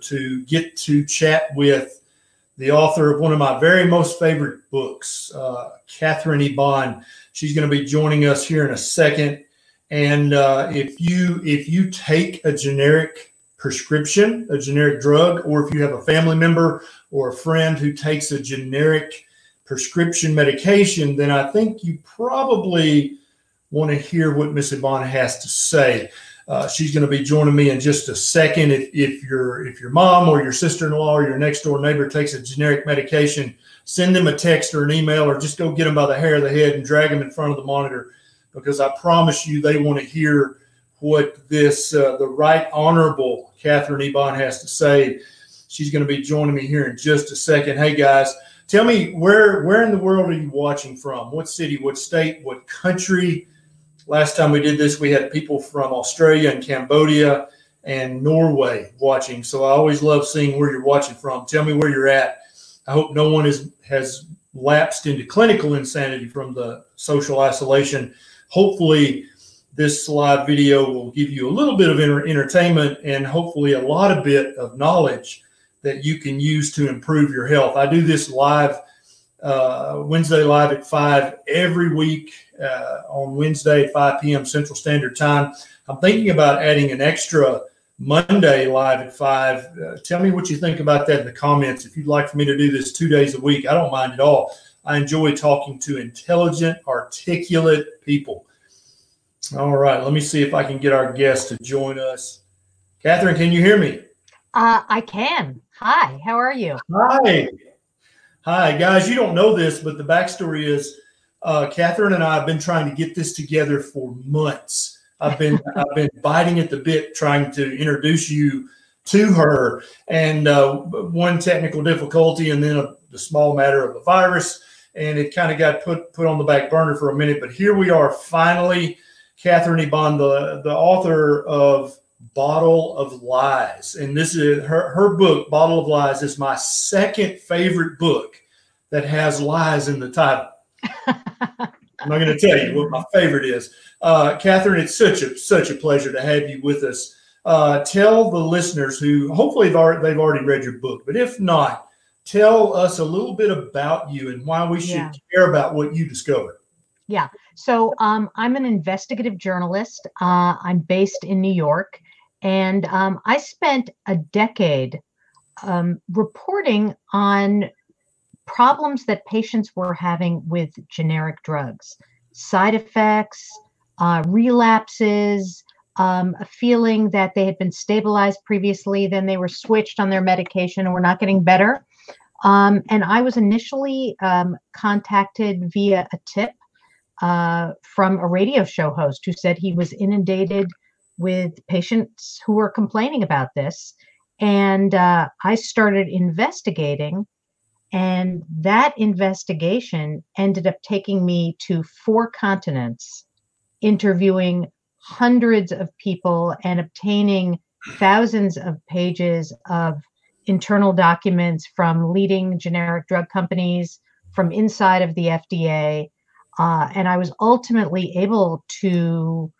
to get to chat with the author of one of my very most favorite books, uh, Katherine Eban. She's going to be joining us here in a second. And uh, if you if you take a generic prescription, a generic drug, or if you have a family member or a friend who takes a generic prescription medication, then I think you probably want to hear what Miss Eban has to say. Uh, she's going to be joining me in just a second. If, if your if your mom or your sister-in-law or your next door neighbor takes a generic medication, send them a text or an email, or just go get them by the hair of the head and drag them in front of the monitor, because I promise you they want to hear what this uh, the right honorable Katherine Eban has to say. She's going to be joining me here in just a second. Hey guys, tell me where where in the world are you watching from? What city? What state? What country? Last time we did this, we had people from Australia and Cambodia and Norway watching. So I always love seeing where you're watching from. Tell me where you're at. I hope no one is, has lapsed into clinical insanity from the social isolation. Hopefully, this live video will give you a little bit of entertainment and hopefully a lot of bit of knowledge that you can use to improve your health. I do this live uh, Wednesday live at 5 every week uh, on Wednesday at 5 p.m. Central Standard Time. I'm thinking about adding an extra Monday live at 5. Uh, tell me what you think about that in the comments. If you'd like for me to do this two days a week, I don't mind at all. I enjoy talking to intelligent, articulate people. All right, let me see if I can get our guest to join us. Katherine, can you hear me? Uh, I can. Hi, how are you? Hi. Hi, guys. You don't know this, but the backstory is uh, Katherine and I have been trying to get this together for months. I've been I've been biting at the bit trying to introduce you to her, and uh, one technical difficulty, and then a, the small matter of a virus, and it kind of got put put on the back burner for a minute. But here we are, finally. Katherine Eban, the the author of Bottle of Lies. And this is her, her book, Bottle of Lies, is my second favorite book that has lies in the title. I'm not going to tell you what my favorite is. Uh, Katherine, it's such a such a pleasure to have you with us. Uh, tell the listeners who hopefully they've already, they've already read your book, but if not, tell us a little bit about you and why we should yeah. care about what you discovered. Yeah. So um, I'm an investigative journalist. Uh, I'm based in New York. And um, I spent a decade um, reporting on problems that patients were having with generic drugs, side effects, uh, relapses, um, a feeling that they had been stabilized previously, then they were switched on their medication and were not getting better. Um, and I was initially um, contacted via a tip uh, from a radio show host who said he was inundated with patients who were complaining about this. And uh, I started investigating, and that investigation ended up taking me to four continents, interviewing hundreds of people and obtaining thousands of pages of internal documents from leading generic drug companies, from inside of the FDA. Uh, and I was ultimately able to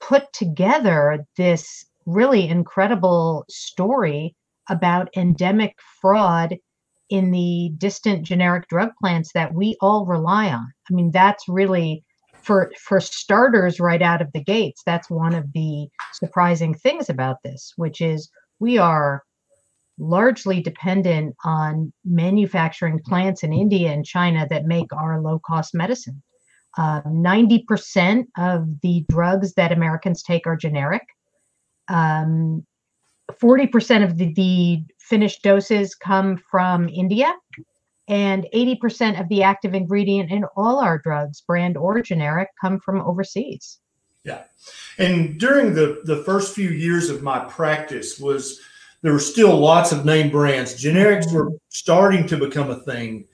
put together this really incredible story about endemic fraud in the distant generic drug plants that we all rely on. I mean, that's really for for starters right out of the gates. That's one of the surprising things about this, which is we are largely dependent on manufacturing plants in India and China that make our low cost medicine. Uh, 90% of the drugs that Americans take are generic. Um, 40% of the, the finished doses come from India, and 80% of the active ingredient in all our drugs, brand or generic, come from overseas. Yeah. And during the, the first few years of my practice was there were still lots of name brands. Generics were starting to become a thing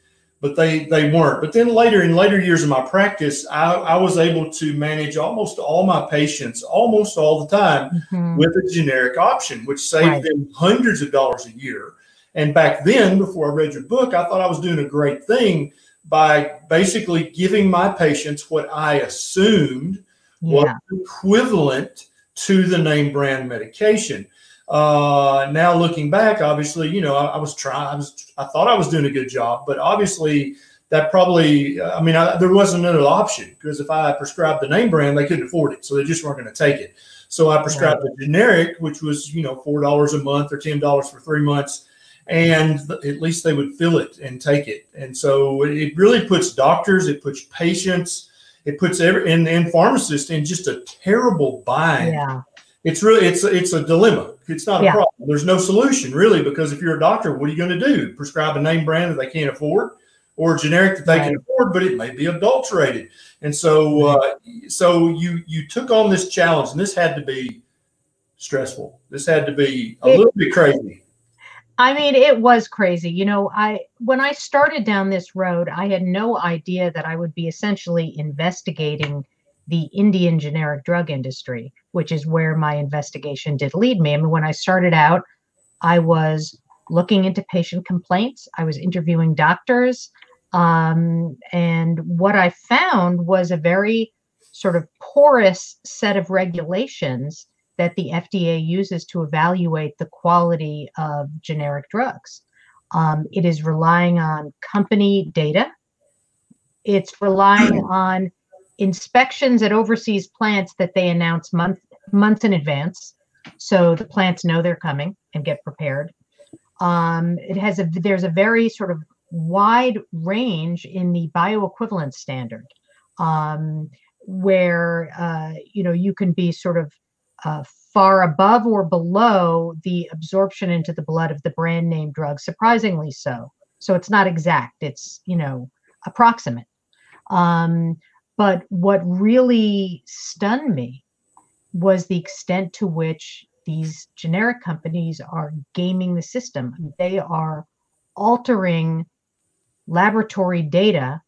but they they weren't. But then later in later years of my practice, I, I was able to manage almost all my patients almost all the time mm-hmm. with a generic option, which saved right. them hundreds of dollars a year. And back then, before I read your book, I thought I was doing a great thing by basically giving my patients what I assumed yeah. was equivalent to the name brand medication. Uh, now looking back, obviously, you know, I, I, was trying. I was, I thought I was doing a good job, but obviously, that probably, I mean, I, there wasn't another option because if I prescribed the name brand, they couldn't afford it, so they just weren't going to take it. So I prescribed right. the generic, which was, you know, four dollars a month or ten dollars for three months, and at least they would fill it and take it. And so it really puts doctors, it puts patients, it puts every and, and pharmacists in just a terrible bind. Yeah it's really it's it's a dilemma. It's not a yeah. problem. There's no solution really because if you're a doctor, what are you going to do? Prescribe a name brand that they can't afford, or a generic that they right. can afford, but it may be adulterated. And so uh, so you you took on this challenge, and this had to be stressful. This had to be a it, little bit crazy. I mean, it was crazy. You know, I when I started down this road, I had no idea that I would be essentially investigating the Indian generic drug industry, which is where my investigation did lead me. I mean, when I started out, I was looking into patient complaints, I was interviewing doctors. Um, and what I found was a very sort of porous set of regulations that the FDA uses to evaluate the quality of generic drugs. Um, it is relying on company data. It's relying on inspections at overseas plants that they announce month months in advance, so the plants know they're coming and get prepared. Um, it has a there's a very sort of wide range in the bioequivalence standard, um, where uh, you know you can be sort of uh, far above or below the absorption into the blood of the brand name drug, surprisingly so. So it's not exact; it's you know approximate. Um, but what really stunned me was the extent to which these generic companies are gaming the system. They are altering laboratory data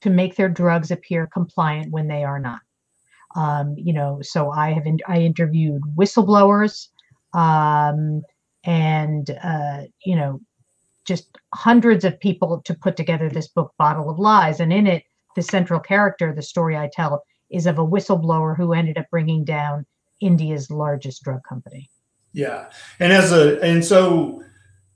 to make their drugs appear compliant when they are not. Um, you know, so I have in, I interviewed whistleblowers um, and uh, you know just hundreds of people to put together this book, Bottle of Lies, and in it the central character, the story I tell, is of a whistleblower who ended up bringing down India's largest drug company. Yeah, and as a and so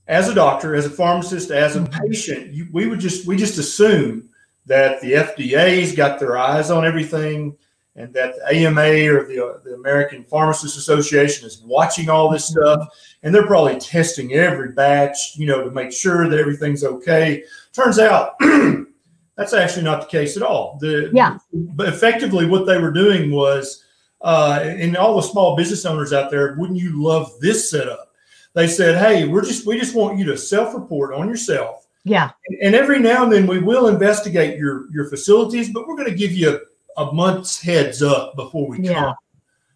as a doctor, as a pharmacist, as a mm-hmm. patient, you, we would just we just assume that the FDA's got their eyes on everything, and that the AMA or the uh, the American Pharmacists Association is watching all this mm-hmm. stuff, and they're probably testing every batch, you know, to make sure that everything's okay. Turns out That's actually not the case at all. The, yeah. But effectively, what they were doing was, uh, and all the small business owners out there, wouldn't you love this setup? They said, "Hey, we're just we just want you to self-report on yourself." Yeah. And every now and then we will investigate your your facilities, but we're going to give you a, a, month's heads up before we yeah. come.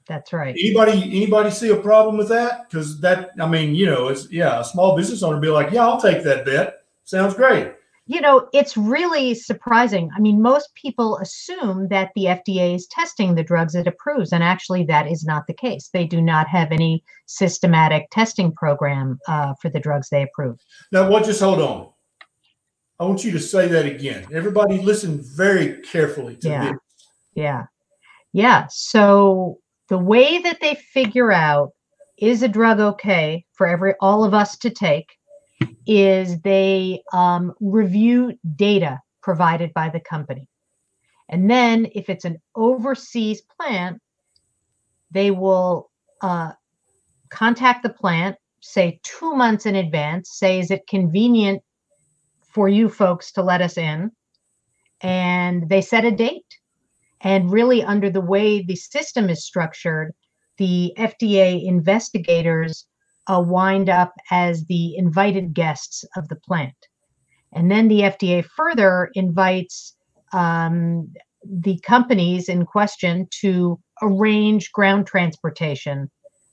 That's right. Anybody anybody see a problem with that? Because that I mean, you know, it's yeah, a small business owner be like, yeah, I'll take that bet. Sounds great you know, it's really surprising. I mean, most people assume that the FDA is testing the drugs it approves, and actually, that is not the case. They do not have any systematic testing program uh, for the drugs they approve. Now, what? Just hold on. I want you to say that again. Everybody, listen very carefully to yeah. this. Yeah, yeah. So the way that they figure out is a drug okay for every all of us to take is they um, review data provided by the company. And then if it's an overseas plant, they will uh, contact the plant, say two months in advance, say, is it convenient for you folks to let us in? And they set a date. And really, under the way the system is structured, the FDA investigators uh, wind up as the invited guests of the plant. And then the FDA further invites um, the companies in question to arrange ground transportation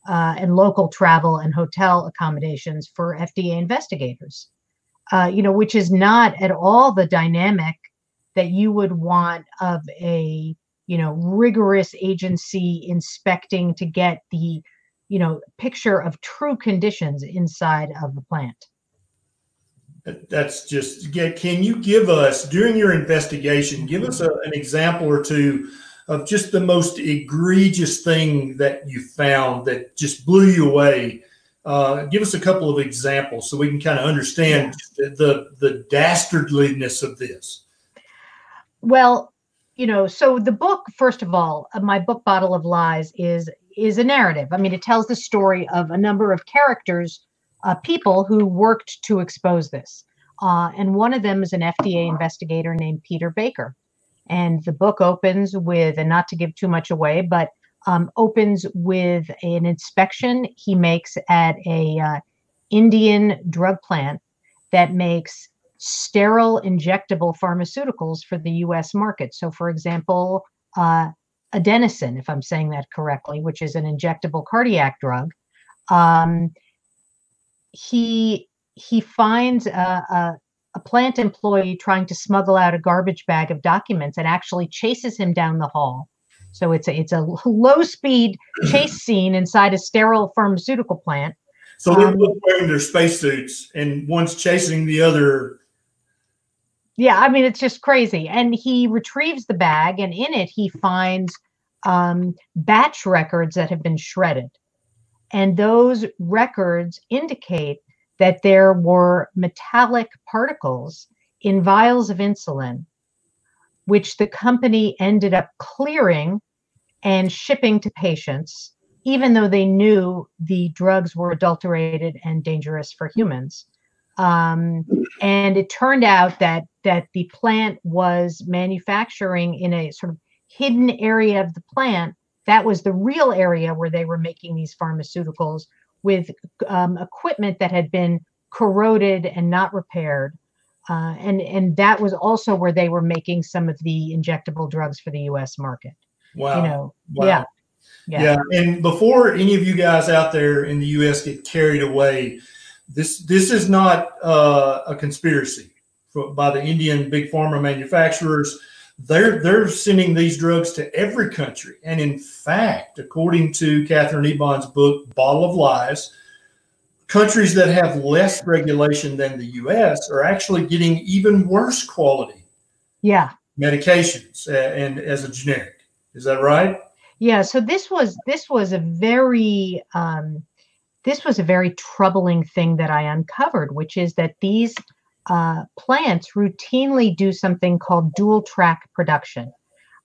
uh, and local travel and hotel accommodations for FDA investigators. Uh, you know, which is not at all the dynamic that you would want of a you know rigorous agency inspecting to get the you know picture of true conditions inside of the plant that's just can you give us during your investigation give us a, an example or two of just the most egregious thing that you found that just blew you away Uh, give us a couple of examples so we can kind of understand yeah. the the dastardliness of this. Well, you know, so the book, first of all, uh, my book Bottle of Lies is is a narrative. I mean, it tells the story of a number of characters, uh, people who worked to expose this. Uh, and one of them is an FDA investigator named Peter Baker. And the book opens with, and not to give too much away, but um, opens with an inspection he makes at a uh, Indian drug plant that makes sterile injectable pharmaceuticals for the US market. So, for example, uh, adenosine, if I'm saying that correctly, which is an injectable cardiac drug. Um, he he finds a, a, a, plant employee trying to smuggle out a garbage bag of documents and actually chases him down the hall. So it's a it's a low speed chase scene inside a sterile pharmaceutical plant. So they're um, both wearing their spacesuits, and one's chasing the other yeah i mean it's just crazy and he retrieves the bag and in it he finds um, batch records that have been shredded. And those records indicate that there were metallic particles in vials of insulin which the company ended up clearing and shipping to patients even though they knew the drugs were adulterated and dangerous for humans um, and it turned out that that the plant was manufacturing in a sort of hidden area of the plant. That was the real area where they were making these pharmaceuticals with um, equipment that had been corroded and not repaired. Uh, and and that was also where they were making some of the injectable drugs for the U.S. market. Wow. You know, wow. yeah. yeah. Yeah. And before any of you guys out there in the U.S. get carried away, this this is not uh, a conspiracy for, by the Indian big pharma manufacturers. They're they're sending these drugs to every country, and in fact, according to Katherine Eban's book "Bottle of Lies," countries that have less regulation than the U.S. are actually getting even worse quality. Yeah. Medications and as a generic. Is that right? Yeah. So this was this was a very um, this was a very troubling thing that I uncovered, which is that these uh, plants routinely do something called dual track production.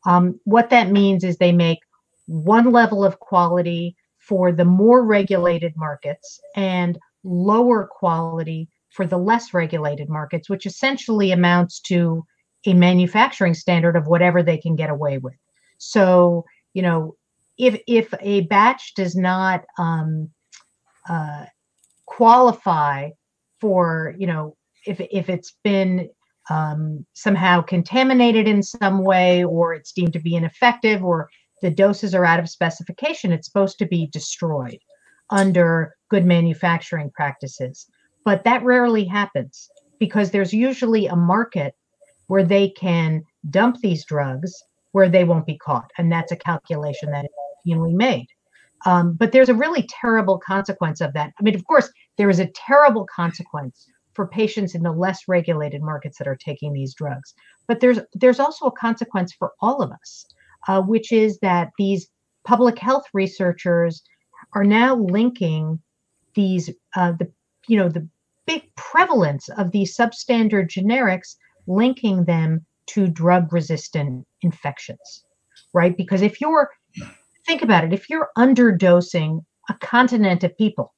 Um, what that means is they make one level of quality for the more regulated markets and lower quality for the less regulated markets, which essentially amounts to a manufacturing standard of whatever they can get away with. So, you know, if if a batch does not um, uh, qualify for you know if if it's been um, somehow contaminated in some way or it's deemed to be ineffective or the doses are out of specification it's supposed to be destroyed under good manufacturing practices. But that rarely happens because there's usually a market where they can dump these drugs where they won't be caught. And that's a calculation that is routinely made um, but there's a really terrible consequence of that. I mean, of course, there is a terrible consequence for patients in the less regulated markets that are taking these drugs. But there's there's also a consequence for all of us, uh, which is that these public health researchers are now linking these uh, the you know the big prevalence of these substandard generics, linking them to drug resistant infections, right? Because if you're think about it. If you're underdosing a continent of people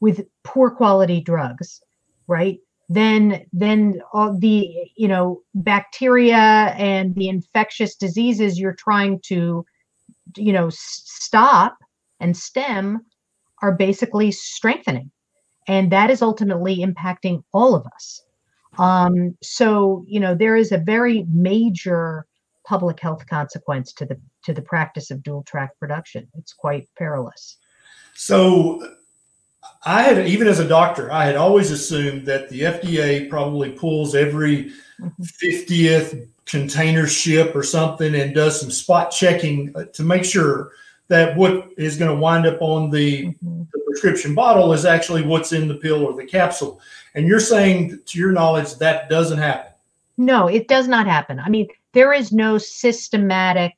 with poor quality drugs right then then all the you know bacteria and the infectious diseases you're trying to you know stop and stem are basically strengthening. And that is ultimately impacting all of us. Um, so you know there is a very major public health consequence to the to the practice of dual track production. It's quite perilous. So I had even as a doctor, I had always assumed that the FDA probably pulls every 50th mm-hmm. container ship or something and does some spot checking uh, to make sure that what is going to wind up on the, mm-hmm. the, prescription bottle is actually what's in the pill or the capsule. And you're saying, to your knowledge, that doesn't happen. No, it does not happen. I mean, there is no systematic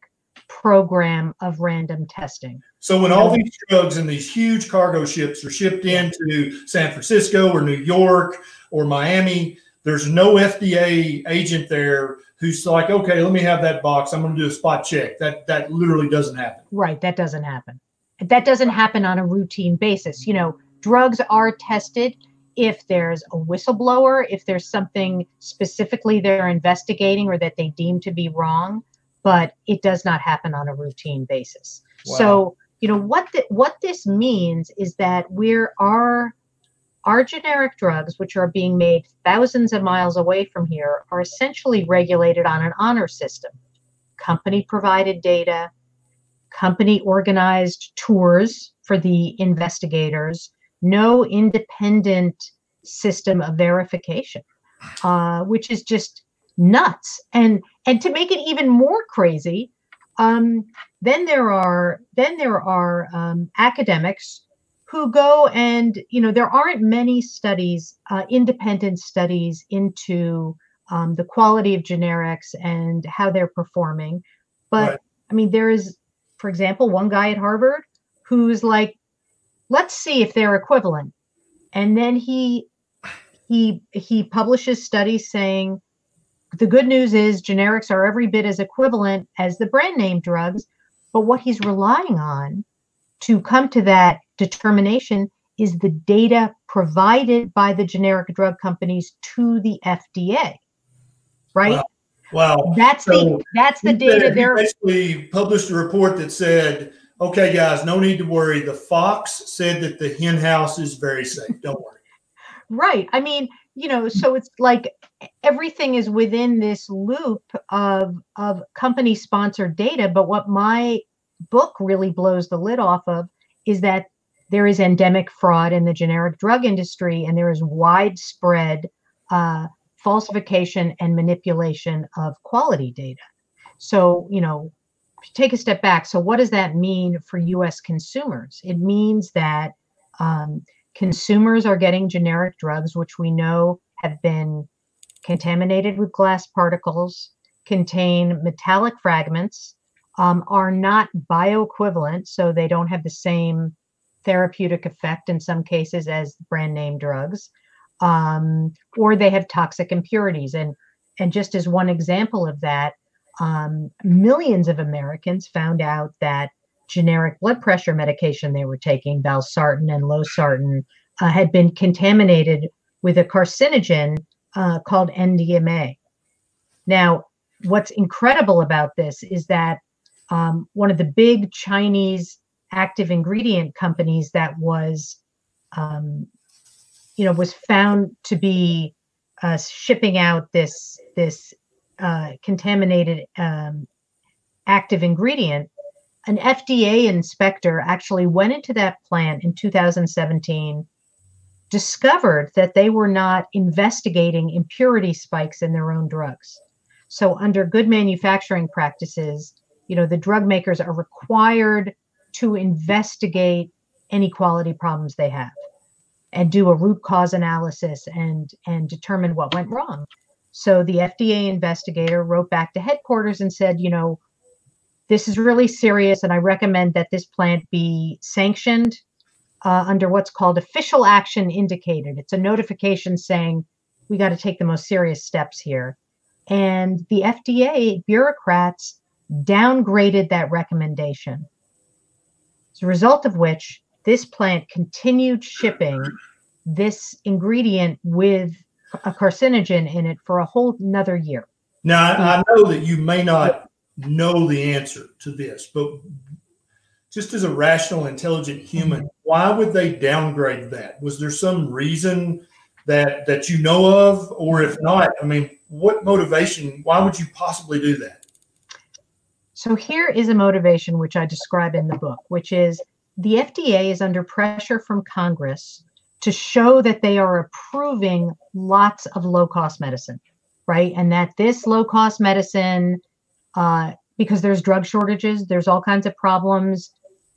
program of random testing. So when all these drugs and these huge cargo ships are shipped into San Francisco or New York or Miami, there's no FDA agent there who's like, okay, let me have that box. I'm going to do a spot check. That that literally doesn't happen. Right, that doesn't happen. That doesn't happen on a routine basis. You know, drugs are tested if there's a whistleblower, if there's something specifically they're investigating or that they deem to be wrong, but it does not happen on a routine basis. Wow. So, you know, what the, what this means is that we're our our generic drugs, which are being made thousands of miles away from here, are essentially regulated on an honor system. Company provided data, company organized tours for the investigators, no independent system of verification, uh, which is just nuts. And and to make it even more crazy, um, then there are then there are um, academics who go and you know there aren't many studies, uh, independent studies into um, the quality of generics and how they're performing. But right. I mean, there is, for example, one guy at Harvard who's like, let's see if they're equivalent. And then he he he publishes studies saying the good news is generics are every bit as equivalent as the brand name drugs, but what he's relying on to come to that determination is the data provided by the generic drug companies to the FDA. Right? Wow. wow. That's so the that's the data there. Basically published a report that said okay, guys, no need to worry. The fox said that the hen house is very safe. Don't worry. Right. I mean, you know, so it's like everything is within this loop of of company sponsored data. But what my book really blows the lid off of is that there is endemic fraud in the generic drug industry, and there is widespread uh, falsification and manipulation of quality data. So, you know, take a step back. So, what does that mean for US consumers? It means that um, consumers are getting generic drugs, which we know have been contaminated with glass particles, contain metallic fragments, um, are not bioequivalent, so they don't have the same therapeutic effect in some cases as brand name drugs, um, or they have toxic impurities. And and just as one example of that, um, millions of Americans found out that generic blood pressure medication they were taking, valsartan and losartan, uh, had been contaminated with a carcinogen uh, called NDMA. Now, what's incredible about this is that um, one of the big Chinese active ingredient companies that was, um, you know, was found to be uh, shipping out this this uh, contaminated um, active ingredient, an FDA inspector actually went into that plant in 2017, discovered that they were not investigating impurity spikes in their own drugs. So, under good manufacturing practices, you know, the drug makers are required to investigate any quality problems they have and do a root cause analysis and and determine what went wrong so the FDA investigator wrote back to headquarters and said, you know, this is really serious, and I recommend that this plant be sanctioned uh, under what's called official action indicated. It's a notification saying we got to take the most serious steps here. And the FDA bureaucrats downgraded that recommendation. As a result of which, this plant continued shipping this ingredient with a carcinogen in it for a whole another year. Now, I, I know that you may not know the answer to this, but just as a rational, intelligent human, mm-hmm. why would they downgrade that? Was there some reason that that you know of, or if not, I mean, what motivation? Why would you possibly do that? So here is a motivation which I describe in the book, which is the FDA is under pressure from Congress to show that they are approving lots of low cost medicine, right? And that this low cost medicine, uh, because there's drug shortages, there's all kinds of problems,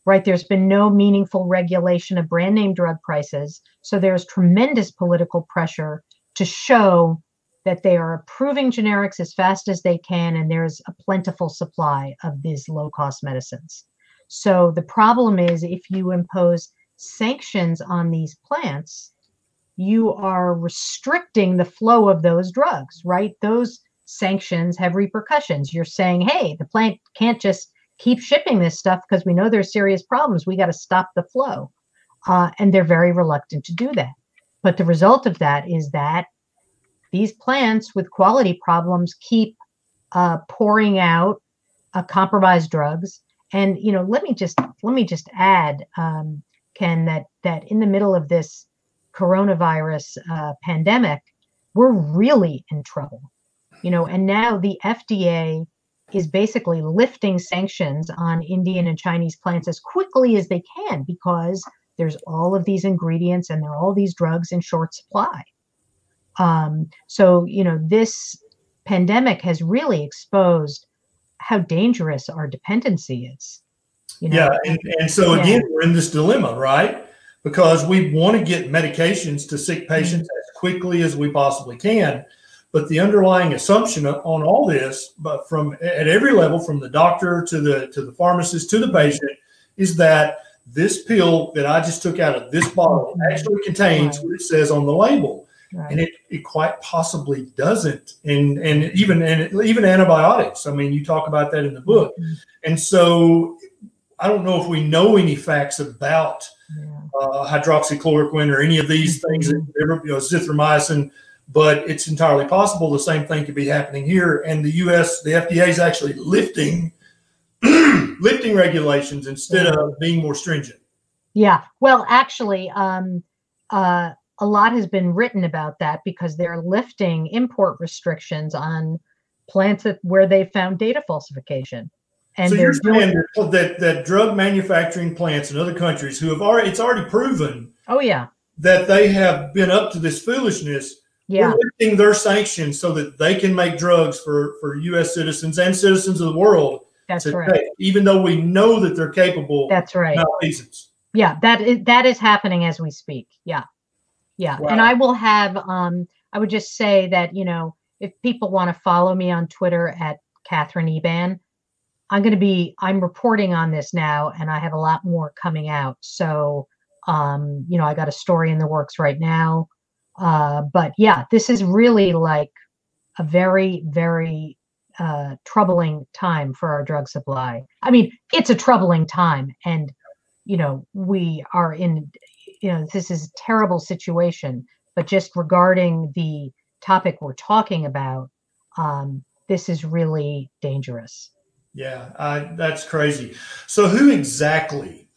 right? There's been no meaningful regulation of brand name drug prices. So there's tremendous political pressure to show that they are approving generics as fast as they can and there's a plentiful supply of these low cost medicines. So the problem is if you impose sanctions on these plants, you are restricting the flow of those drugs, right? Those sanctions have repercussions. You're saying, hey, the plant can't just keep shipping this stuff because we know there's serious problems. We got to stop the flow. Uh, and they're very reluctant to do that. But the result of that is that these plants with quality problems keep uh, pouring out uh, compromised drugs. And you know, let me just let me just add, um, Ken, that that in the middle of this coronavirus uh, pandemic, we're really in trouble. You know, and now the FDA is basically lifting sanctions on Indian and Chinese plants as quickly as they can because there's all of these ingredients and there are all these drugs in short supply. Um, so, you know, this pandemic has really exposed how dangerous our dependency is. You know? Yeah. And, and so, yeah. again, we're in this dilemma, right? Because we want to get medications to sick patients mm-hmm. as quickly as we possibly can. But the underlying assumption on all this, but from at every level, from the doctor to the to the pharmacist to the patient, is that this pill that I just took out of this bottle mm-hmm. actually contains what it says on the label. Right. And it, it quite possibly doesn't. And and even and even antibiotics. I mean, you talk about that in the book. Mm-hmm. And so I don't know if we know any facts about uh, hydroxychloroquine or any of these mm-hmm. things, you know, zithromycin, but it's entirely possible the same thing could be happening here. And the U.S., the FDA is actually lifting lifting regulations instead yeah. of being more stringent. Yeah. Well, actually, um, uh, a lot has been written about that because they're lifting import restrictions on plants that, where they found data falsification. And so you're saying doing, that that drug manufacturing plants in other countries who have already it's already proven. Oh yeah. That they have been up to this foolishness. Yeah. lifting their sanctions so that they can make drugs for for U.S. citizens and citizens of the world. That's right. Even though we know that they're capable. That's right. Malfeasance. Yeah, that is that is happening as we speak. Yeah. Yeah. Wow. And I will have um I would just say that, you know, if people want to follow me on Twitter at Katherine Eban, I'm going to be I'm reporting on this now and I have a lot more coming out. So um, you know, I got a story in the works right now. Uh, but yeah, this is really like a very, very uh, troubling time for our drug supply. I mean, it's a troubling time, and you know, we are in you know, this is a terrible situation. But just regarding the topic we're talking about, um, this is really dangerous. Yeah, I, that's crazy. So, who exactly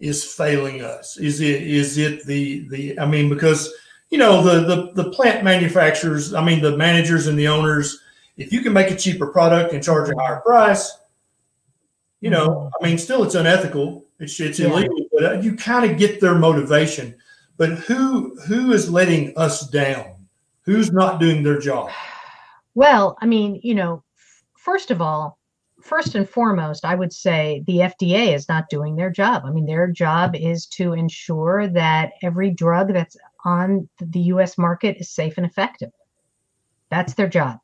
is failing us? Is it is it the the? I mean, because you know the the the plant manufacturers. I mean, the managers and the owners. If you can make a cheaper product and charge a higher price, you know, mm-hmm. I mean, still it's unethical. It's it's yeah. illegal, but uh, you kind of get their motivation. But who who is letting us down? Who's not doing their job? Well, I mean, you know, first of all, first and foremost, I would say the FDA is not doing their job. I mean, their job is to ensure that every drug that's on the US market is safe and effective. That's their job.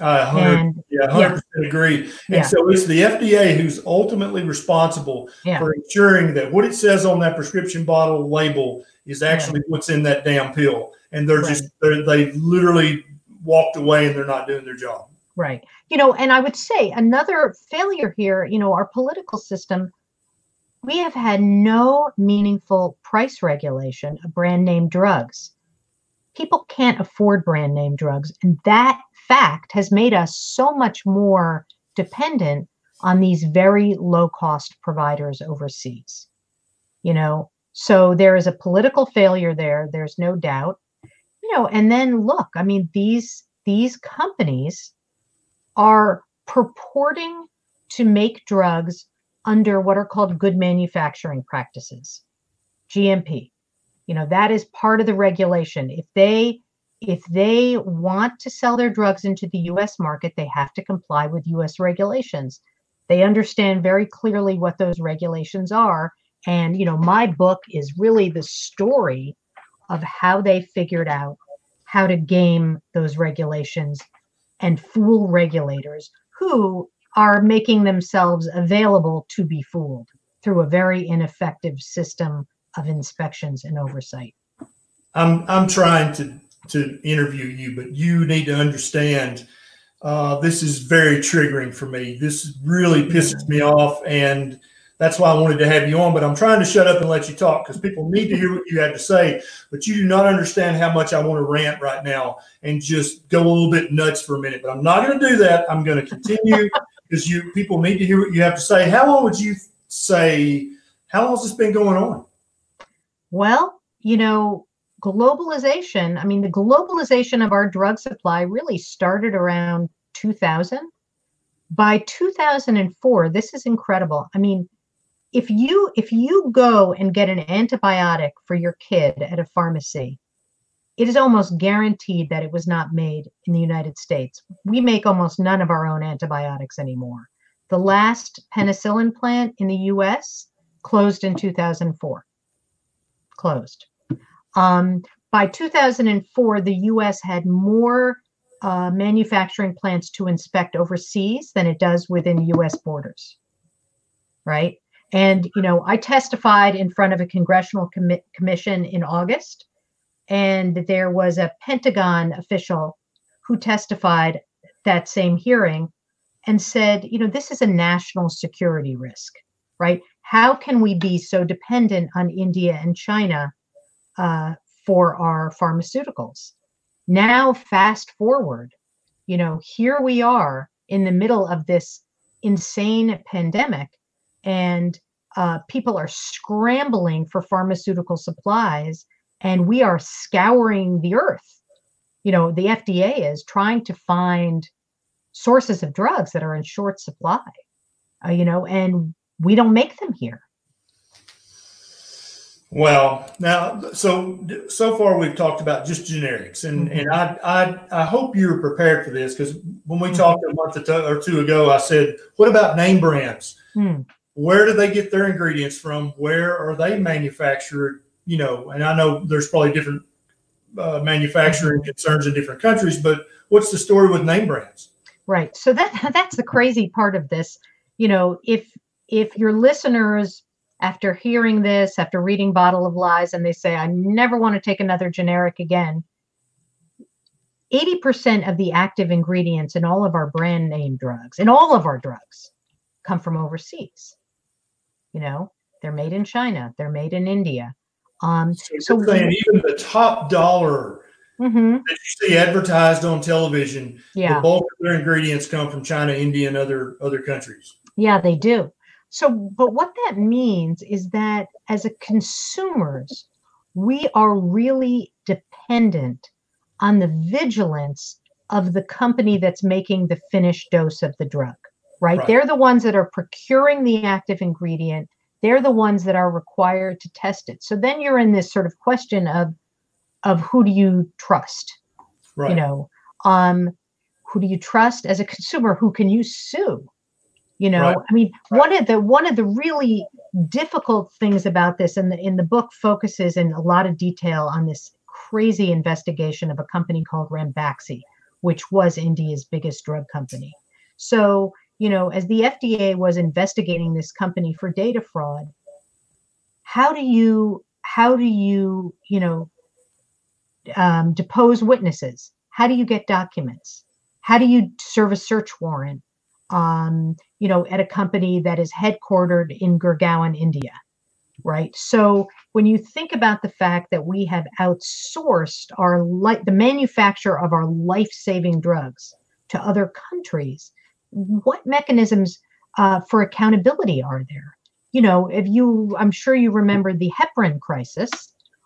Uh, and, yeah, 100% yeah. agree. And yeah. so it's the FDA who's ultimately responsible yeah. for ensuring that what it says on that prescription bottle label is actually what's in that damn pill. And they're right. just, they're, they literally walked away and they're not doing their job. Right. You know, and I would say another failure here, you know, our political system, we have had no meaningful price regulation of brand name drugs. People can't afford brand name drugs. And that fact has made us so much more dependent on these very low cost providers overseas. You know, so there is a political failure there, there's no doubt. You know, and then look, I mean these these companies are purporting to make drugs under what are called good manufacturing practices, GMP. You know, that is part of the regulation. If they if they want to sell their drugs into the US market, they have to comply with US regulations. They understand very clearly what those regulations are. And, you know, my book is really the story of how they figured out how to game those regulations and fool regulators who are making themselves available to be fooled. through a very ineffective system of inspections and oversight. I'm I'm trying to to interview you, but you need to understand uh, this is very triggering for me. This really pisses me off, and that's why I wanted to have you on. But I'm trying to shut up and let you talk because people need to hear what you have to say. But you do not understand how much I want to rant right now and just go a little bit nuts for a minute. But I'm not going to do that. I'm going to continue because you people need to hear what you have to say. How long would you say? How long has this been going on? Well, you know, globalization, I mean, the globalization of our drug supply really started around 2000. By 2004, this is incredible. I mean, if you if you go and get an antibiotic for your kid at a pharmacy, it is almost guaranteed that it was not made in the United States. We make almost none of our own antibiotics anymore. The last penicillin plant in the US closed in 2004. Closed. Um, by 2004, the US had more uh, manufacturing plants to inspect overseas than it does within US borders. Right. And, you know, I testified in front of a congressional com- commission in August, and there was a Pentagon official who testified that same hearing and said, you know, this is a national security risk, right? How can we be so dependent on India and China uh, for our pharmaceuticals. Now, fast forward, you know, here we are in the middle of this insane pandemic, and uh, people are scrambling for pharmaceutical supplies, and we are scouring the earth. You know, the FDA is trying to find sources of drugs that are in short supply, uh, you know, and we don't make them here. Well, now, so so far we've talked about just generics, and mm-hmm. and I, I I hope you're prepared for this because when we mm-hmm. talked a month or two ago, I said, what about name brands? Mm. Where do they get their ingredients from? Where are they manufactured? You know, and I know there's probably different uh, manufacturing mm-hmm. concerns in different countries, but what's the story with name brands? Right. So that that's the crazy part of this. You know, if if your listeners after hearing this, after reading Bottle of Lies, and they say, I never want to take another generic again. 80% of the active ingredients in all of our brand name drugs, in all of our drugs, come from overseas. You know, they're made in China, they're made in India. Um, so, so saying even the top dollar mm-hmm. that you see advertised on television, yeah. the bulk of their ingredients come from China, India, and other other countries. Yeah, they do. So, but what that means is that as a consumers, we are really dependent on the vigilance of the company that's making the finished dose of the drug, right? right? They're the ones that are procuring the active ingredient. They're the ones that are required to test it. So then you're in this sort of question of of who do you trust? Right. You know, um, who do you trust as a consumer? Who can you sue? you know right. i mean right. one of the one of the really difficult things about this and the, in the book focuses in a lot of detail on this crazy investigation of a company called ranbaxy which was india's biggest drug company so you know as the fda was investigating this company for data fraud how do you how do you you know um, depose witnesses how do you get documents how do you serve a search warrant um, you know, at a company that is headquartered in Gurgaon, India, right? So when you think about the fact that we have outsourced our life, the manufacture of our life-saving drugs to other countries, what mechanisms uh, for accountability are there? You know, if you, I'm sure you remember the heparin crisis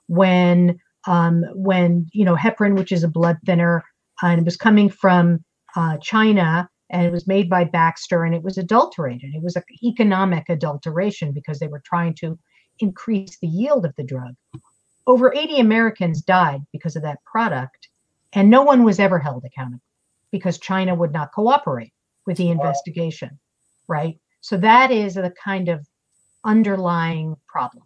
when, um, when you know, heparin, which is a blood thinner, uh, and it was coming from uh, China and it was made by Baxter and it was adulterated. It was an economic adulteration because they were trying to increase the yield of the drug. Over 80 Americans died because of that product, and no one was ever held accountable because China would not cooperate with the investigation, right? So that is a kind of underlying problem.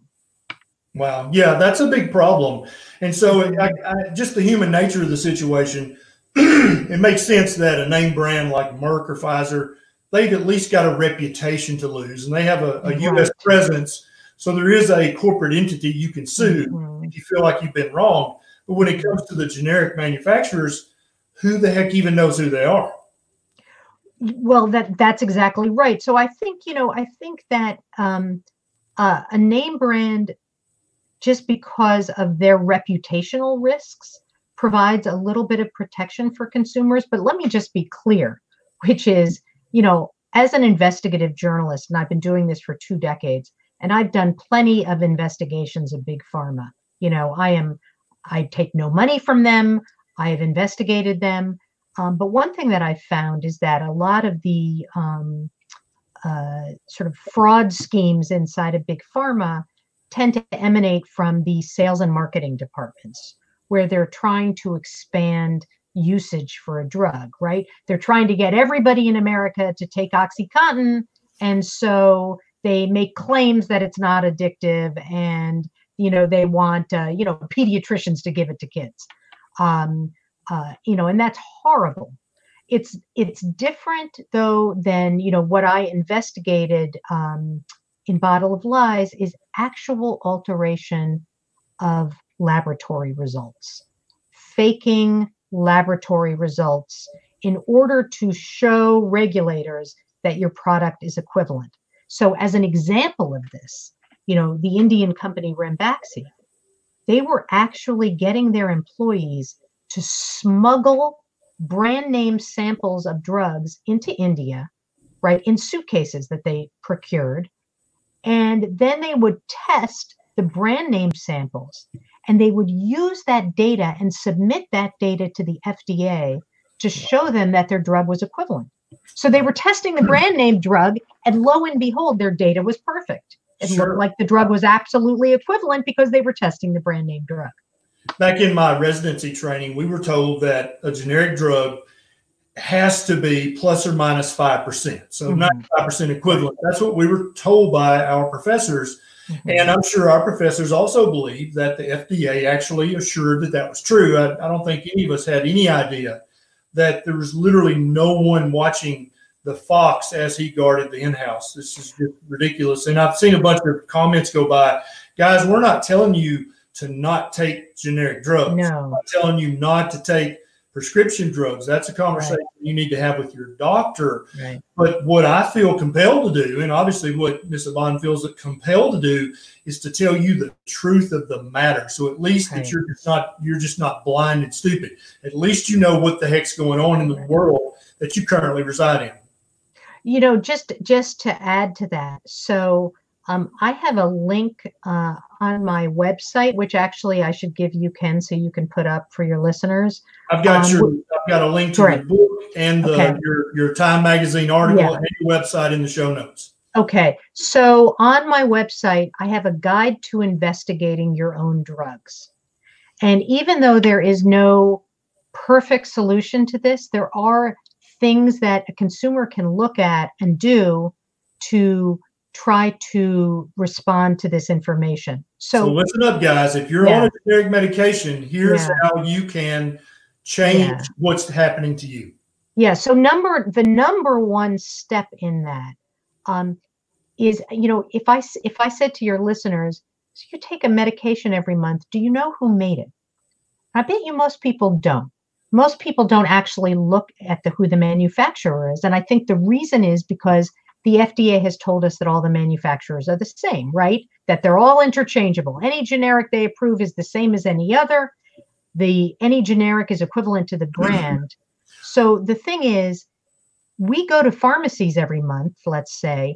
Wow. Yeah, that's a big problem. And so, I, I, just the human nature of the situation it makes sense that a name brand like Merck or Pfizer they've at least got a reputation to lose and they have a, a U.S. presence. So there is a corporate entity you can sue mm-hmm. if you feel like you've been wrong. But when it comes to the generic manufacturers, who the heck even knows who they are? Well, that that's exactly right. So I think you know I think that um, uh, a name brand, just because of their reputational risks, provides a little bit of protection for consumers. But let me just be clear, which is you know as an investigative journalist, and I've been doing this for two decades, and I've done plenty of investigations of big pharma. You know, I am I take no money from them. I have investigated them. Um, but one thing that I found is that a lot of the um, uh, sort of fraud schemes inside of big pharma tend to emanate from the sales and marketing departments, where they're trying to expand usage for a drug, right? They're trying to get everybody in America to take OxyContin. And so they make claims that it's not addictive and you know they want uh, you know pediatricians to give it to kids um, uh, you know and that's horrible. It's it's different though than you know what i investigated um, in bottle of lies is actual alteration of laboratory results. Faking laboratory results in order to show regulators that your product is equivalent. So as an example of this you know, the Indian company Ranbaxy, they were actually getting their employees to smuggle brand name samples of drugs into India, right, in suitcases that they procured. And then they would test the brand name samples and they would use that data and submit that data to the FDA to show them that their drug was equivalent. So they were testing the brand name drug, and lo and behold, their data was perfect. It sure. looked like the drug was absolutely equivalent because they were testing the brand name drug. Back in my residency training, we were told that a generic drug has to be plus or minus 5%. So mm-hmm. 95% equivalent. That's what we were told by our professors. Mm-hmm. And I'm sure our professors also believe that the FDA actually assured that that was true. I, I don't think any of us had any idea that there was literally no one watching the fox as he guarded the in-house. This is just ridiculous. And I've seen a bunch of comments go by. Guys, we're not telling you to not take generic drugs. No. I'm telling you not to take prescription drugs. That's a conversation right. you need to have with your doctor. Right. But what I feel compelled to do, and obviously what Ms. Eban feels compelled to do, is to tell you the truth of the matter. So at least right. that you're just not you're just not blind and stupid. At least you know what the heck's going on in the world that you currently reside in you know just just to add to that so um, i have a link uh, on my website which actually i should give you ken so you can put up for your listeners. I've got um, your i've got a link to the book and the, okay. your your time magazine article yeah. and your website in the show notes. Okay. So on my website i have a guide to investigating your own drugs. And even though there is no perfect solution to this there are things that a consumer can look at and do to try to respond to this information. So, so listen up, guys. If you're yeah. on a generic medication, here's yeah. how you can change yeah. what's happening to you. Yeah. So number the number one step in that um, is you know if I if I said to your listeners, so you take a medication every month, do you know who made it? I bet you most people don't most people don't actually look at the who the manufacturer is and i think the reason is because the fda has told us that all the manufacturers are the same right that they're all interchangeable any generic they approve is the same as any other the any generic is equivalent to the mm-hmm. brand so the thing is we go to pharmacies every month let's say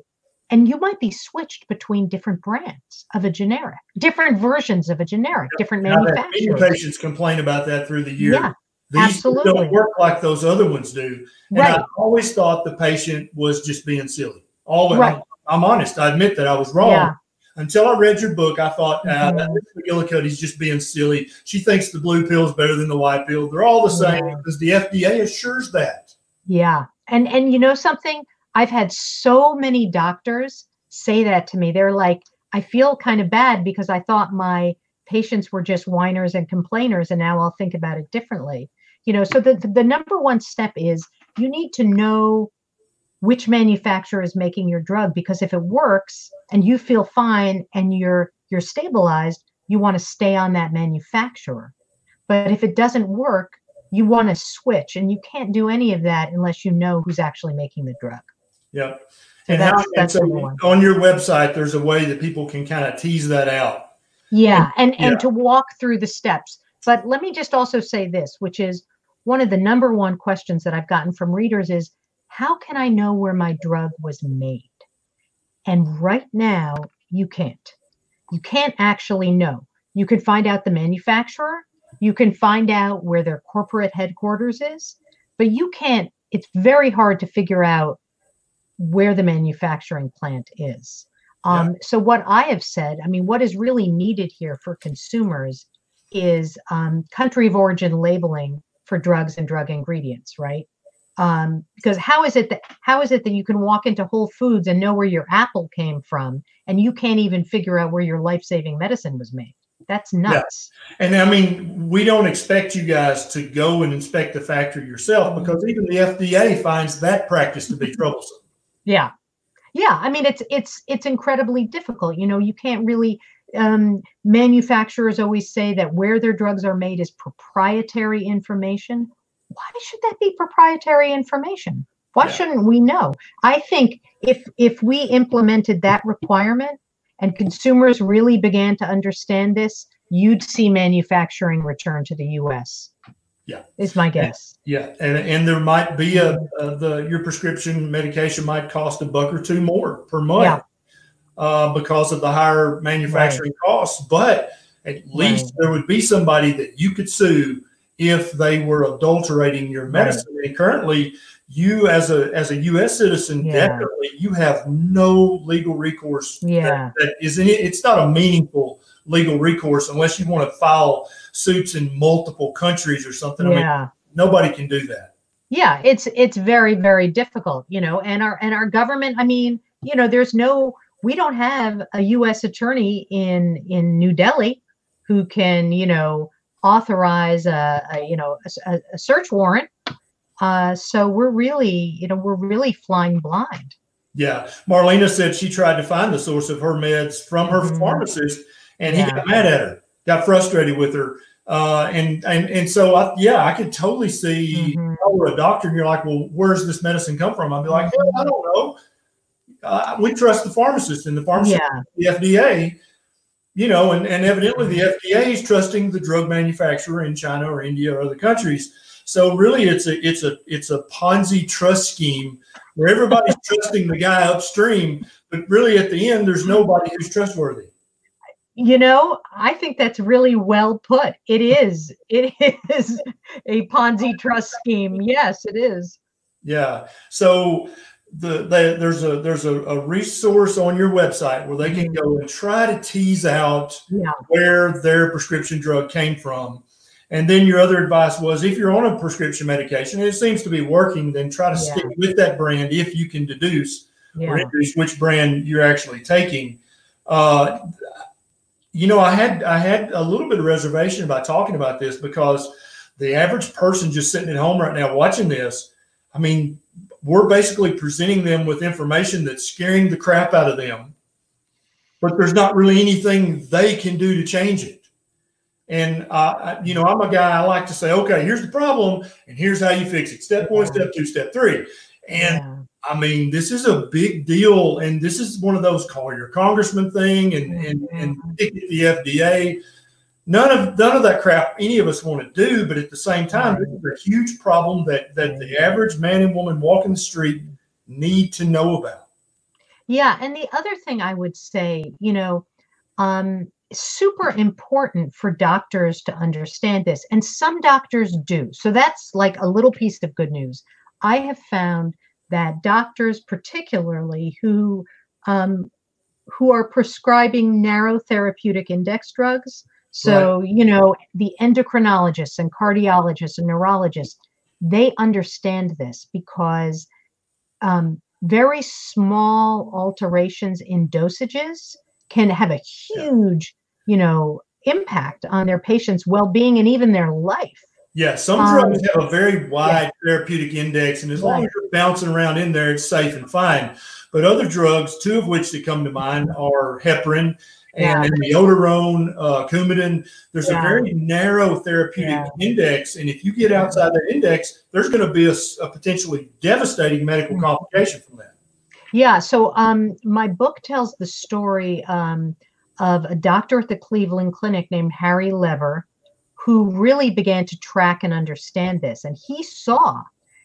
and you might be switched between different brands of a generic, different versions of a generic, different manufacturers. Many Patients complain about that through the year. Yeah. These Absolutely. don't work like those other ones do. And right. I always thought the patient was just being silly. Always, right. I'm, I'm honest. I admit that I was wrong. Yeah. Until I read your book, I thought, ah, mm-hmm. Just being silly. She thinks the blue pill is better than the white pill. They're all the same yeah. because the FDA assures that. Yeah. And and you know something? I've had so many doctors say that to me. They're like, I feel kind of bad because I thought my patients were just whiners and complainers and now I'll think about it differently you know so the, the number one step is you need to know which manufacturer is making your drug because if it works and you feel fine and you're you're stabilized you want to stay on that manufacturer. But if it doesn't work you want to switch and you can't do any of that unless you know who's actually making the drug. Yep. And, that's, how, and so on your website there's a way that people can kind of tease that out. Yeah and and, yeah. and to walk through the steps. But let me just also say this which is one of the number one questions that i've gotten from readers is how can I know where my drug was made? And right now, you can't. You can't actually know. You can find out the manufacturer, you can find out where their corporate headquarters is, but you can't, it's very hard to figure out where the manufacturing plant is. Um, yeah. So, what I have said, I mean, what is really needed here for consumers is um, country of origin labeling for drugs and drug ingredients, right? um, because how is it that how is it that you can walk into Whole Foods and know where your apple came from, and you can't even figure out where your life saving medicine was made? That's nuts. Yeah. And I mean, we don't expect you guys to go and inspect the factory yourself because even the FDA finds that practice to be troublesome. Yeah, yeah. I mean, it's it's it's incredibly difficult. You know, you can't really. Um, manufacturers always say that where their drugs are made is proprietary information why should that be proprietary information? Why yeah. shouldn't we know? I think if if we implemented that requirement and consumers really began to understand this, you'd see manufacturing return to the U.S. Yeah, is my guess. Yeah, and and there might be a, a the your prescription medication might cost a buck or two more per month yeah. Uh, because of the higher manufacturing right. costs, but at least right. there would be somebody that you could sue if they were adulterating your medicine. Right. And currently, you as a as a U.S. citizen, yeah. definitely you have no legal recourse. Yeah, that, that is. It's not a meaningful legal recourse unless you want to file suits in multiple countries or something. Yeah. I mean, nobody can do that. Yeah, it's it's very very difficult, you know. And our and our government, I mean, you know, there's no we don't have a U.S. attorney in in New Delhi who can, you know, authorize a, a you know a, a search warrant. Uh, so we're really you know we're really flying blind. Yeah, Marlena said she tried to find the source of her meds from her mm-hmm. pharmacist, and yeah. he got mad at her, got frustrated with her. Uh, and and and so I, yeah, I could totally see mm-hmm. I were a doctor and you're like, well, where's this medicine come from? I'd be like, hey, I don't know. Uh, we trust the pharmacist and the pharmacist, yeah. the FDA you know, and, and evidently the FDA is trusting the drug manufacturer in China or India or other countries. So really, it's a it's a it's a Ponzi trust scheme where everybody's trusting the guy upstream, but really at the end, there's nobody who's trustworthy. You know, I think that's really well put. It is. It is a Ponzi trust scheme. Yes, it is. Yeah. So the, the, there's a there's a, a, resource on your website where they can mm-hmm. go and try to tease out yeah. where their prescription drug came from. And then your other advice was if you're on a prescription medication and it seems to be working, then try to yeah. stick with that brand if you can deduce yeah. or introduce which brand you're actually taking. Uh, you know, I had I had a little bit of reservation about talking about this because the average person just sitting at home right now watching this, I mean, we're basically presenting them with information that's scaring the crap out of them, but there's not really anything they can do to change it. And uh, you know, I'm a guy. I like to say, okay, here's the problem, and here's how you fix it. Step one, step two, step three. And yeah. I mean, this is a big deal, and this is one of those call your congressman thing, and and and the FDA none of none of that crap any of us want to do but at the same time this is a huge problem that that the average man and woman walking the street need to know about. Yeah and the other thing i would say you know um super important for doctors to understand this and some doctors do. So that's like a little piece of good news. I have found that doctors particularly who um, who are prescribing narrow therapeutic index drugs so, right. you know, the endocrinologists and cardiologists and neurologists, they understand this because um, very small alterations in dosages can have a huge, you know, impact on their patients' well-being and even their life. Yeah, some um, drugs have a very wide yeah. therapeutic index, and as right. long as you're bouncing around in there, it's safe and fine. But other drugs, two of which that come to mind are heparin and yeah. amiodarone, uh, Coumadin. There's yeah. a very narrow therapeutic index, and if you get outside that index, there's going to be a, a, potentially devastating medical mm-hmm. complication from that. Yeah. So, um, my book tells the story um, of a doctor at the Cleveland Clinic named Harry Lever who really began to track and understand this. And he saw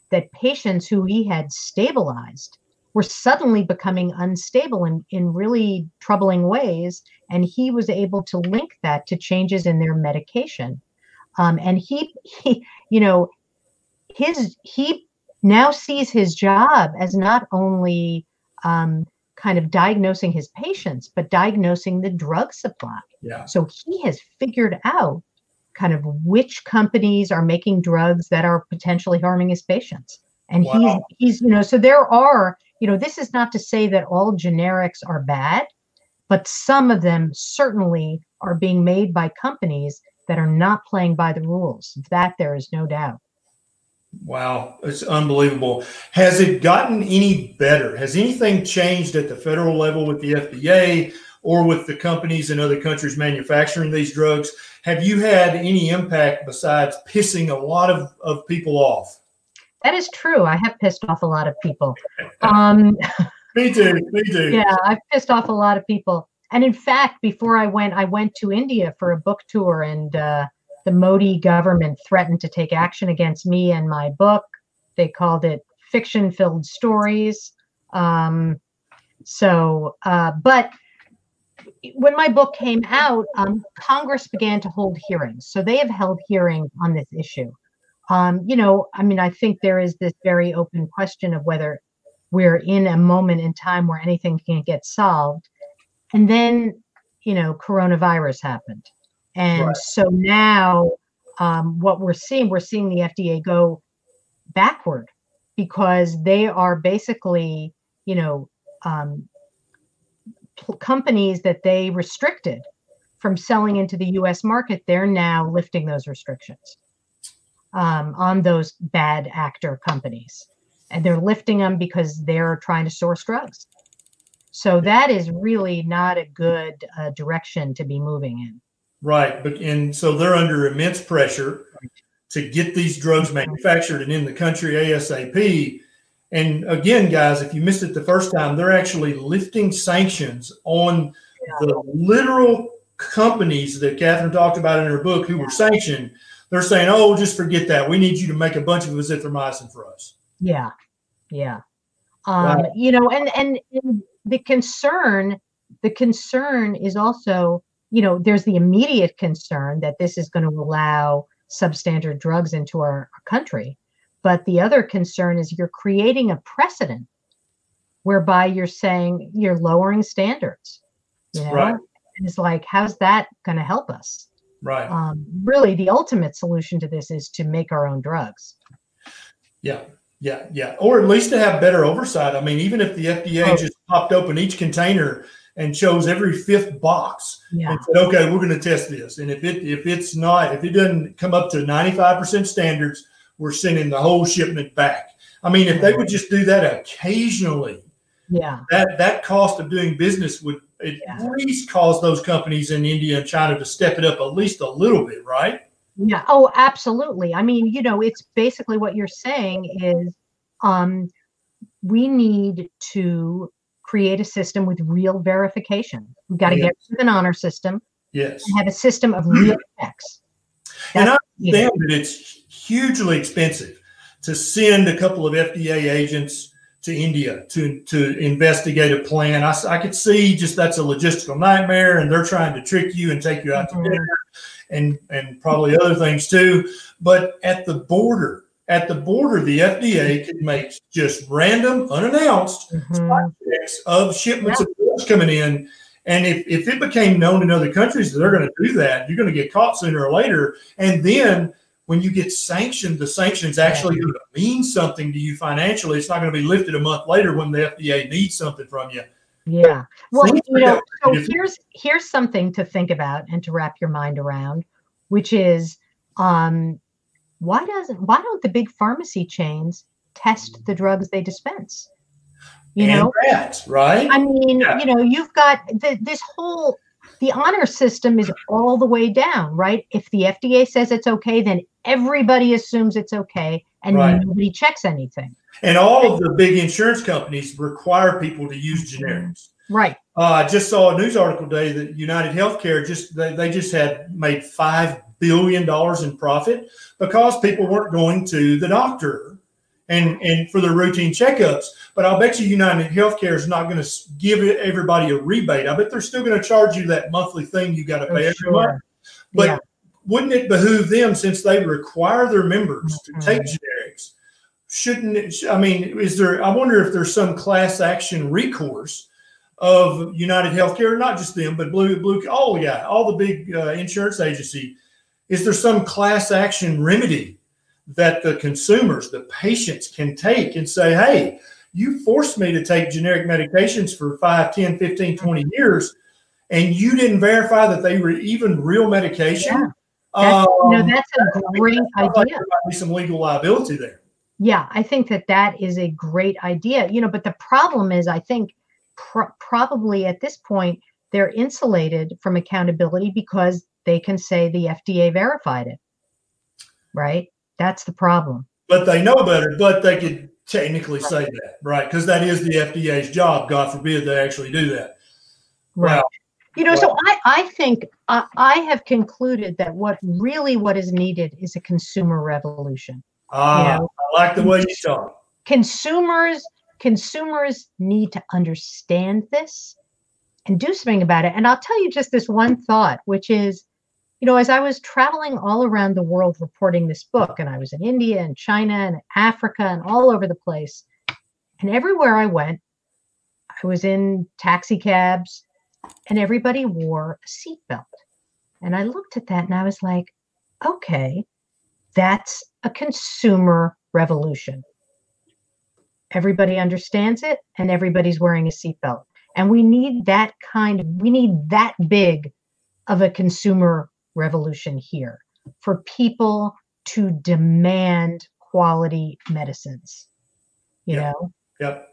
that patients who he had stabilized were suddenly becoming unstable in, in really troubling ways. And he was able to link that to changes in their medication. Um, and he, he, you know, his, he now sees his job as not only um, kind of diagnosing his patients, but diagnosing the drug supply. Yeah. So he has figured out kind of which companies are making drugs that are potentially harming his patients. And wow. he's he's you know so there are you know this is not to say that all generics are bad, but some of them certainly are being made by companies that are not playing by the rules. That there is no doubt. Wow, it's unbelievable. Has it gotten any better? Has anything changed at the federal level with the FDA or with the companies in other countries manufacturing these drugs? Have you had any impact besides pissing a lot of, of people off? That is true. I have pissed off a lot of people. Um, me too. Me too. Yeah, I've pissed off a lot of people. And in fact, before I went, I went to India for a book tour, and uh, the Modi government threatened to take action against me and my book. They called it fiction filled stories. Um, so, uh, but when my book came out, um, Congress began to hold hearings. So they have held hearings on this issue. Um, you know, I mean, I think there is this very open question of whether we're in a moment in time where anything can get solved. And then, you know, coronavirus happened. And right. so now um, what we're seeing, we're seeing the FDA go backward because they are basically, you know, um, companies that they restricted from selling into the US market, they're now lifting those restrictions um, on those bad actor companies. And they're lifting them because they're trying to source drugs. So that is really not a good uh, direction to be moving in. Right. But and so they're under immense pressure to get these drugs manufactured and in the country ASAP. And again, guys, if you missed it the first time, they're actually lifting sanctions on yeah. the literal companies that Katherine talked about in her book who were sanctioned. They're saying, "Oh, just forget that. We need you to make a bunch of azithromycin for us." Yeah, yeah. Um, right. You know, and, and and the concern, the concern is also, you know, there's the immediate concern that this is going to allow substandard drugs into our, our country but the other concern is you're creating a precedent whereby you're saying you're lowering standards. You know? Right. And it's like, how's that going to help us? Right. Um, really, the ultimate solution to this is to make our own drugs. Yeah. Yeah. Yeah. Or at least to have better oversight. I mean, even if the FDA oh. just popped open each container and chose every fifth box yeah. and said, okay, we're going to test this. And if it if it's not, if it doesn't come up to 95% standards, we're sending the whole shipment back. I mean, if they would just do that occasionally, yeah, that that cost of doing business would at yeah. least cause those companies in India and China to step it up at least a little bit, right? Yeah. Oh, absolutely. I mean, you know, it's basically what you're saying is um, we need to create a system with real verification. We've got to yes. get rid of an honor system. Yes. And have a system of real checks. and I understand that it's hugely expensive to send a couple of FDA agents to India to to investigate a plan. I, I could see just that's a logistical nightmare, and they're trying to trick you and take you out mm-hmm. to dinner, and and probably other things too. But at the border, at the border, the FDA could make just random, unannounced mm-hmm. checks of shipments yeah. of goods coming in. And if, if it became known in other countries that they're going to do that, you're going to get caught sooner or later. And then when you get sanctioned, the sanctions actually going to mean something to you financially. It's not going to be lifted a month later when the FDA needs something from you. Yeah. Well, you know, so here's here's something to think about and to wrap your mind around, which is um, why doesn't why don't the big pharmacy chains test the drugs they dispense? You and know, rats, right? I mean, yeah. you know, you've got the, this whole the honor system is all the way down, right? If the FDA says it's okay, then everybody assumes it's okay, and right. nobody checks anything. And all of the big insurance companies require people to use generics. Right. Uh, I just saw a news article today that United Healthcare just they, they just had made five billion dollars in profit because people weren't going to the doctor and and for their routine checkups. But I'll bet you United Healthcare is not going to give everybody a rebate. I bet they're still going to charge you that monthly thing you got to pay every month. But yeah. wouldn't it behoove them since they require their members mm-hmm. to take generics? Shouldn't it? I mean, is there? I wonder if there's some class action recourse of United Healthcare, not just them, but Blue Blue. Oh yeah, all the big uh, insurance agency. Is there some class action remedy that the consumers, the patients can take and say, hey, you forced me to take generic medications for 5, 10, 15, 20 years, and you didn't verify that they were even real medication. Yeah. That's, um, you know, that's a great idea. Like there might be some legal liability there. Yeah, I think that that is a great idea. You know, but the problem is, I think pr- probably at this point they're insulated from accountability because they can say the FDA verified it. Right? That's the problem. But they know better, but they could technically right. say that, right? Because that is the FDA's job. God forbid they actually do that. Right. Wow. You know, so I, I think I, I have concluded that what really what is needed is a consumer revolution. Ah, you know? I like the way you talk. Consumers consumers need to understand this and do something about it. And I'll tell you just this one thought, which is you know, as I was traveling all around the world reporting this book, and I was in India and China and Africa and all over the place, and everywhere I went, I was in taxi cabs, and everybody wore a seatbelt. And I looked at that and I was like, okay, that's a consumer revolution. Everybody understands it, and everybody's wearing a seatbelt. And we need that kind of, we need that big of a consumer revolution here for people to demand quality medicines. You yep. know? Yep.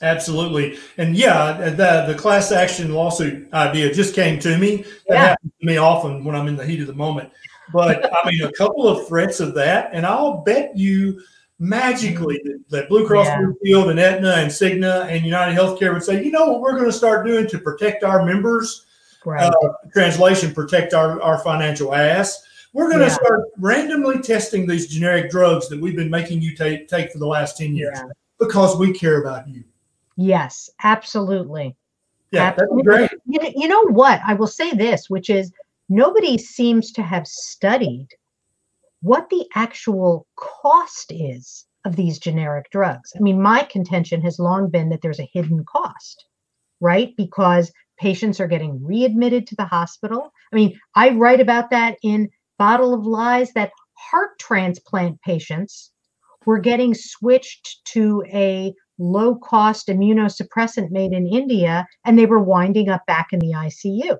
Absolutely. And yeah, the the class action lawsuit idea just came to me. That yeah. happens to me often when I'm in the heat of the moment. But I mean, a couple of threats of that, and I'll bet you magically that, that Blue Cross yeah. Blue Shield and Aetna and Cigna and United Healthcare would say, you know what we're going to start doing to protect our members Right. Uh, translation, protect our, our financial ass. We're going to yeah. start randomly testing these generic drugs that we've been making you take take for the last 10 years yeah. because we care about you. Yes, absolutely. Yeah, absolutely. great. You, you know what? I will say this, which is nobody seems to have studied what the actual cost is of these generic drugs. I mean, my contention has long been that there's a hidden cost, right? Because patients are getting readmitted to the hospital. I mean, I write about that in Bottle of Lies that heart transplant patients were getting switched to a low cost immunosuppressant made in India and they were winding up back in the ICU.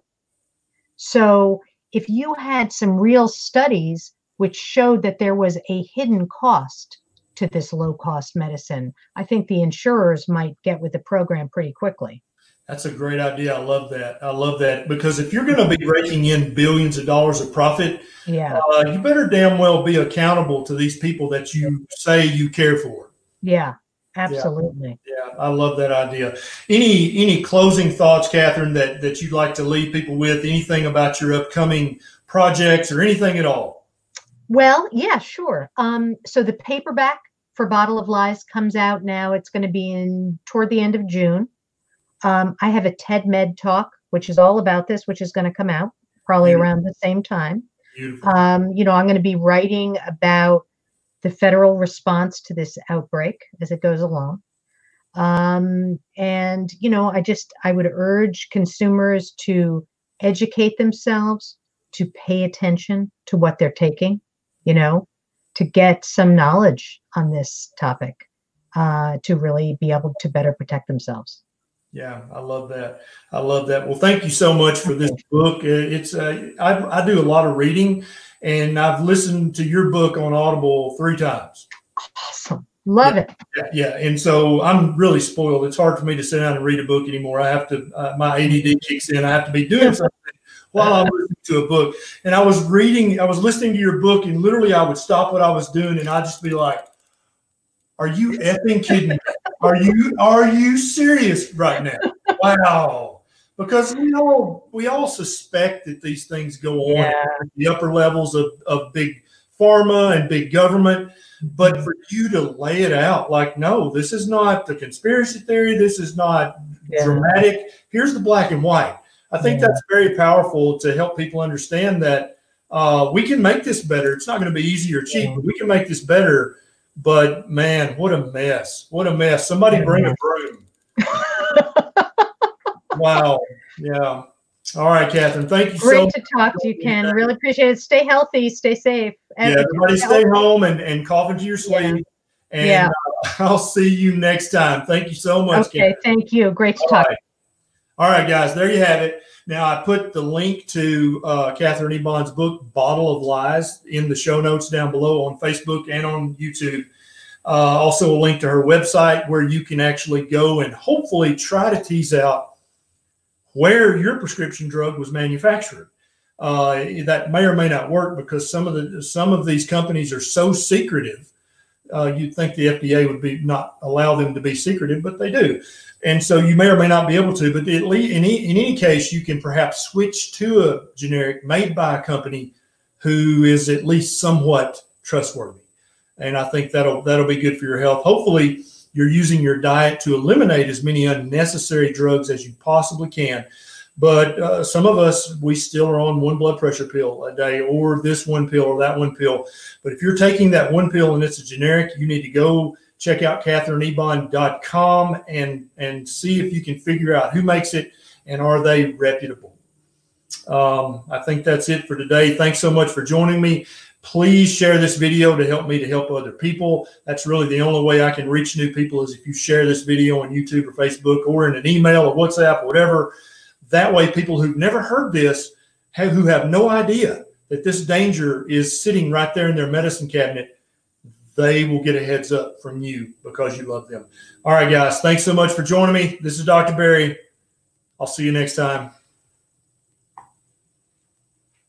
So, if you had some real studies which showed that there was a hidden cost to this low cost medicine, I think the insurers might get with the program pretty quickly. That's a great idea. I love that. I love that because if you're going to be raking in billions of dollars of profit, yeah, uh, you better damn well be accountable to these people that you say you care for. Yeah, absolutely. Yeah, yeah I love that idea. Any any closing thoughts, Katherine, that that you'd like to leave people with? Anything about your upcoming projects or anything at all? Well, yeah, sure. Um, so the paperback for Bottle of Lies comes out now. It's going to be in toward the end of June. Um, I have a TED Med talk, which is all about this, which is going to come out probably Beautiful. around the same time. Um, you know, I'm going to be writing about the federal response to this outbreak as it goes along. Um, and, you know, I just, I would urge consumers to educate themselves, to pay attention to what they're taking, you know, to get some knowledge on this topic, uh, to really be able to better protect themselves. Yeah, I love that. I love that. Well, thank you so much for this book. It's uh, I, I do a lot of reading, and I've listened to your book on Audible three times. Awesome. Love yeah, it. Yeah, yeah, and so I'm really spoiled. It's hard for me to sit down and read a book anymore. I have to. Uh, my ADD kicks in. I have to be doing something while I'm listening to a book. And I was reading. I was listening to your book, and literally, I would stop what I was doing, and I'd just be like, "Are you effing kidding me? Are you are you serious right now? Wow." Because we all we all suspect that these things go on Yeah. at the upper levels of, of big pharma and big government but for you to lay it out like no this is not the conspiracy theory this is not Yeah. dramatic here's the black and white i think Yeah. that's very powerful to help people understand that uh, we can make this better it's not going to be easy or cheap but we can make this better but man what a mess what a mess somebody Yeah. bring a broom wow yeah all right katherine thank you so Great to talk to you, Ken. Really appreciate it. Stay healthy, stay safe. yeah, everybody stay home and, and cough into your sleep. And Yeah. uh, I'll see you next time. Thank you so much. Okay, Karen. thank you. Great to All talk. right. All right, guys, there you have it. Now, I put the link to uh, Katherine Eban's book, Bottle of Lies, in the show notes down below on Facebook and on YouTube. Uh, also, a link to her website where you can actually go and hopefully try to tease out where your prescription drug was manufactured. Uh, that may or may not work because some of the some of these companies are so secretive. Uh, you'd think the FDA would be not allow them to be secretive, but they do. And so you may or may not be able to, but at least in in any case, you can perhaps switch to a generic made by a company who is at least somewhat trustworthy. And I think that'll that'll be good for your health. Hopefully, you're using your diet to eliminate as many unnecessary drugs as you possibly can. But uh, some of us, we still are on one blood pressure pill a day, or this one pill, or that one pill. But if you're taking that one pill and it's a generic, you need to go check out katherineeban.com and and see if you can figure out who makes it and are they reputable. Um, I think that's it for today. Thanks so much for joining me. Please share this video to help me to help other people. That's really the only way I can reach new people is if you share this video on YouTube or Facebook or in an email or WhatsApp or whatever. That way, people who've never heard this, have, who have no idea that this danger is sitting right there in their medicine cabinet, they will get a heads up from you because you love them. All right, guys. Thanks so much for joining me. This is Dr. Berry. I'll see you next time.